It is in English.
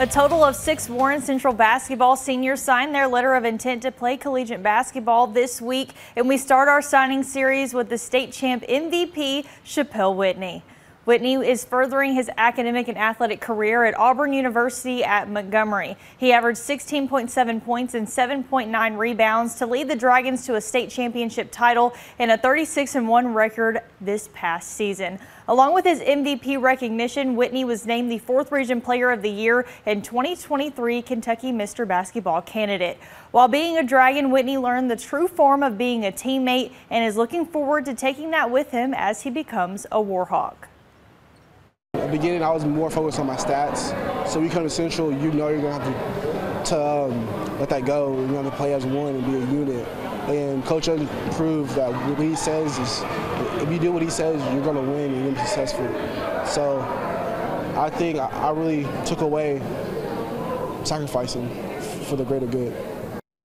A total of six Warren Central basketball seniors signed their letter of intent to play collegiate basketball this week, and we start our signing series with the state champ MVP, Chappelle Whitney. Whitney is furthering his academic and athletic career at Auburn University at Montgomery. He averaged 16.7 points and 7.9 rebounds to lead the Dragons to a state championship title and a 36-1 record this past season. Along with his MVP recognition, Whitney was named the fourth region player of the year and 2023 Kentucky Mr. Basketball candidate. While being a Dragon, Whitney learned the true form of being a teammate and is looking forward to taking that with him as he becomes a Warhawk beginning, I was more focused on my stats. So we come to Central, you know you're going to have to, to um, let that go. You're going to to play as one and be a unit. And Coach proved that what he says is, if you do what he says, you're going to win and be successful. So I think I really took away sacrificing for the greater good.